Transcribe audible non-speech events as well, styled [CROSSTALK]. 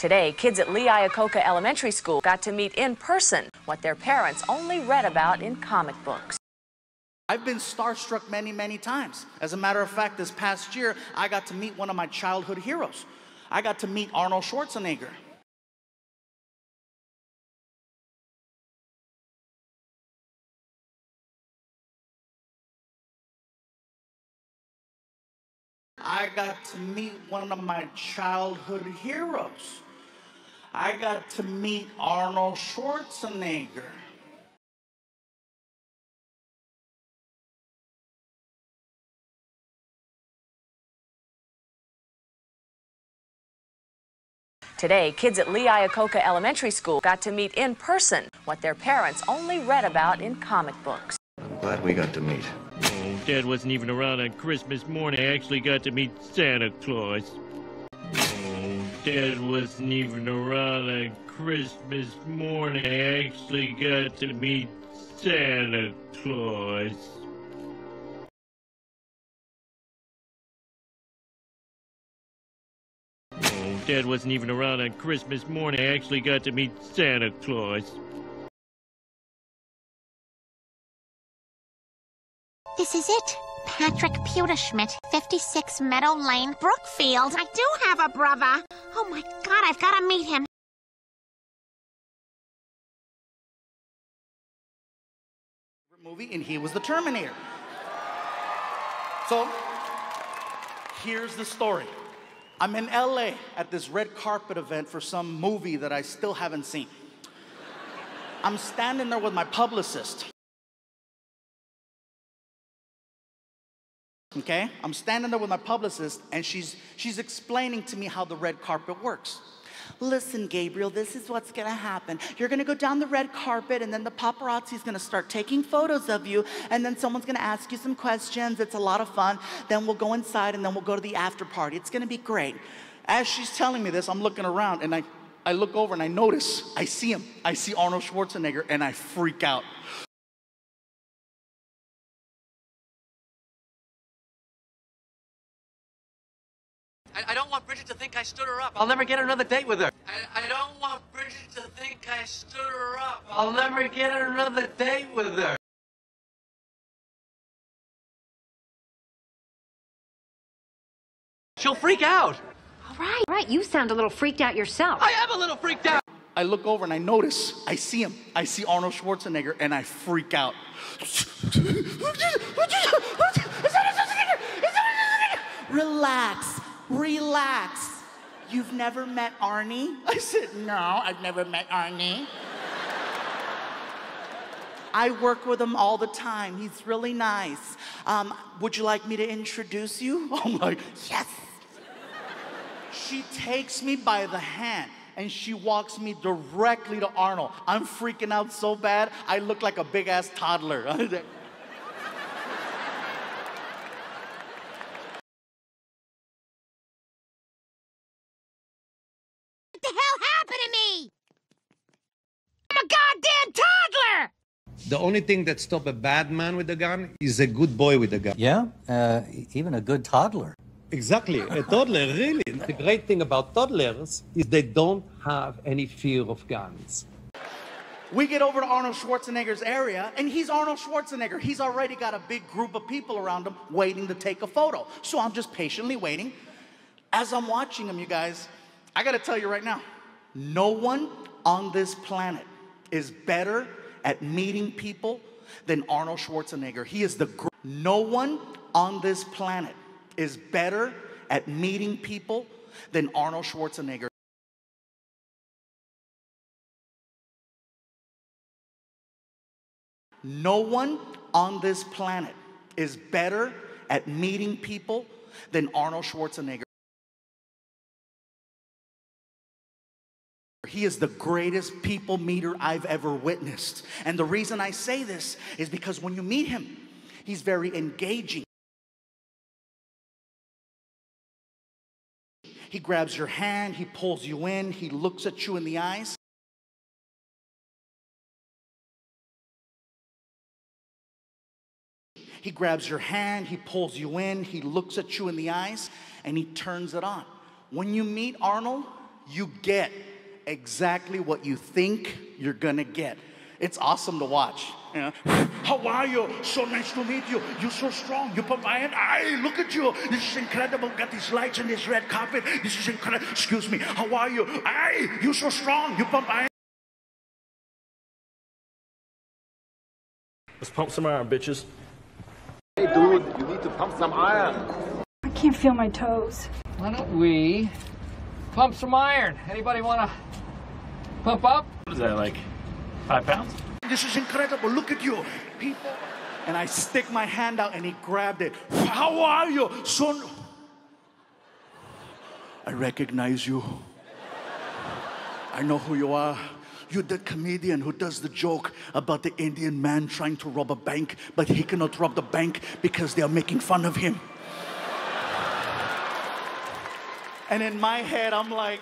Today, kids at Lee Iacocca Elementary School got to meet in person what their parents only read about in comic books. I've been starstruck many, many times. As a matter of fact, this past year, I got to meet one of my childhood heroes. I got to meet Arnold Schwarzenegger. I got to meet one of my childhood heroes. I got to meet Arnold Schwarzenegger. Today, kids at Lee Iacocca Elementary School got to meet in person what their parents only read about in comic books. I'm glad we got to meet. Oh, Dad wasn't even around on Christmas morning. I actually got to meet Santa Claus. Dad wasn't even around on Christmas morning. I actually got to meet Santa Claus. Oh, Dad wasn't even around on Christmas morning. I actually got to meet Santa Claus. This is it. Patrick Pewterschmidt, 56 Meadow Lane, Brookfield. I do have a brother. Oh my god, I've got to meet him. movie, and he was the Terminator. So, here's the story. I'm in LA at this red carpet event for some movie that I still haven't seen. I'm standing there with my publicist. Okay? I'm standing there with my publicist, and she's, she's explaining to me how the red carpet works. Listen, Gabriel, this is what's gonna happen. You're gonna go down the red carpet, and then the paparazzi's gonna start taking photos of you, and then someone's gonna ask you some questions. It's a lot of fun. Then we'll go inside, and then we'll go to the after party. It's gonna be great. As she's telling me this, I'm looking around, and I, I look over and I notice, I see him. I see Arnold Schwarzenegger, and I freak out. Don't want Bridget to think I stood her up. I'll never get another date with her. I, I don't want Bridget to think I stood her up. I'll never get another date with her. She'll freak out. All right, all right. You sound a little freaked out yourself. I am a little freaked out. I look over and I notice, I see him. I see Arnold Schwarzenegger, and I freak out. Relax, relax. You've never met Arnie? I said, No, I've never met Arnie. I work with him all the time. He's really nice. Um, would you like me to introduce you? [LAUGHS] I'm like, Yes. She takes me by the hand and she walks me directly to Arnold. I'm freaking out so bad, I look like a big ass toddler. [LAUGHS] What the hell happened to me? I'm a goddamn toddler! The only thing that stop a bad man with a gun is a good boy with a gun. Yeah, uh, even a good toddler. Exactly, a toddler, really. The great thing about toddlers is they don't have any fear of guns. We get over to Arnold Schwarzenegger's area, and he's Arnold Schwarzenegger. He's already got a big group of people around him waiting to take a photo. So I'm just patiently waiting. As I'm watching him, you guys, I gotta tell you right now no one on this planet is better at meeting people than Arnold Schwarzenegger. He is the gr- no one on this planet is better at meeting people than Arnold Schwarzenegger. No one on this planet is better at meeting people than Arnold Schwarzenegger. He is the greatest people meter I've ever witnessed. And the reason I say this is because when you meet him, he's very engaging. He grabs your hand, he pulls you in, he looks at you in the eyes. He grabs your hand, he pulls you in, he looks at you in the eyes, and he turns it on. When you meet Arnold, you get exactly what you think you're gonna get. It's awesome to watch. You know? [SIGHS] How are you? So nice to meet you. You're so strong. You put my hand. Hey, look at you. This is incredible. Got these lights and this red carpet. This is incredible. Excuse me. How are you? Hey, you're so strong. You pump my hand. Let's pump some iron, bitches. Hey, dude, you need to pump some iron. I can't feel my toes. Why don't we pump some iron? Anybody want to pump up? What is that, like five pounds? This is incredible. Look at you, people. And I stick my hand out and he grabbed it. How are you, son? I recognize you. I know who you are. You're the comedian who does the joke about the Indian man trying to rob a bank, but he cannot rob the bank because they are making fun of him. And in my head, I'm like,